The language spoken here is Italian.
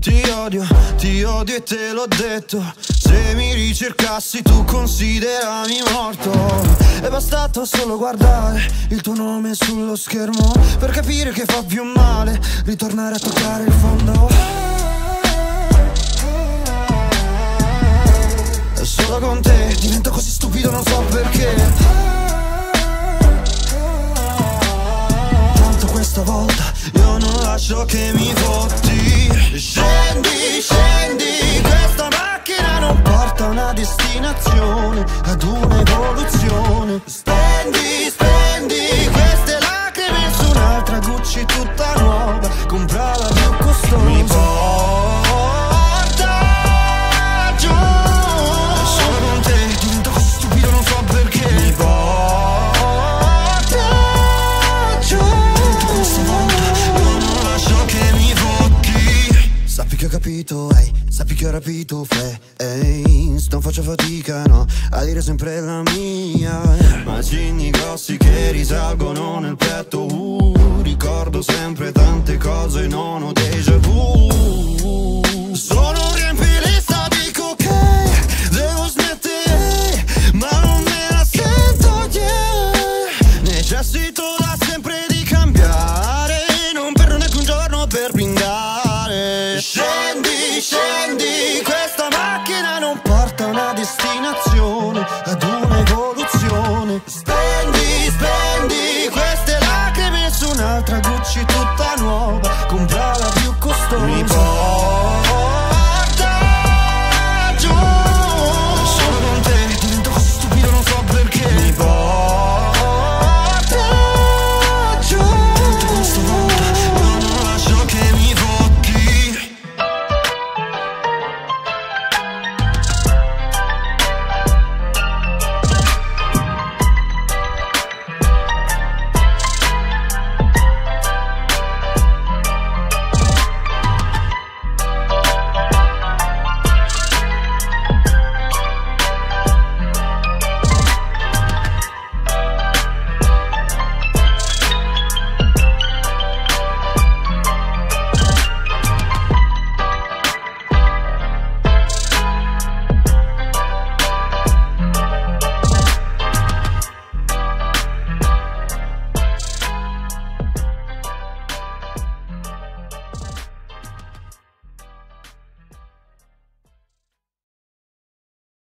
Ti odio, ti odio e te l'ho detto. Se mi ricercassi tu considerami morto. È bastato solo guardare il tuo nome sullo schermo Per capire che fa più male ritornare a toccare il fondo. Solo con te divento così stupido non so perché. Tanto questa volta io non lascio che mi fotti Scendi, scendi, questa macchina non porta a una destinazione Ad un'evoluzione. Spendi, spendi, capito, ehi, sappi che ho rapito, fe, ehi Non faccio fatica, no, a dire sempre la mia. Macigni grossi che risalgono nel petto,